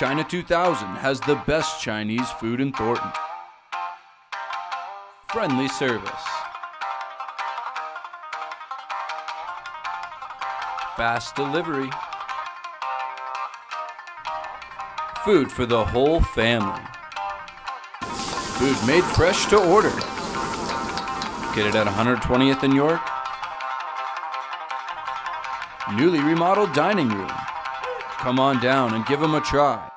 China 2000 has the best Chinese food in Thornton. Friendly service. Fast delivery. Food for the whole family. Food made fresh to order. Get it at 120th in York. Newly remodeled dining room. Come on down and give them a try.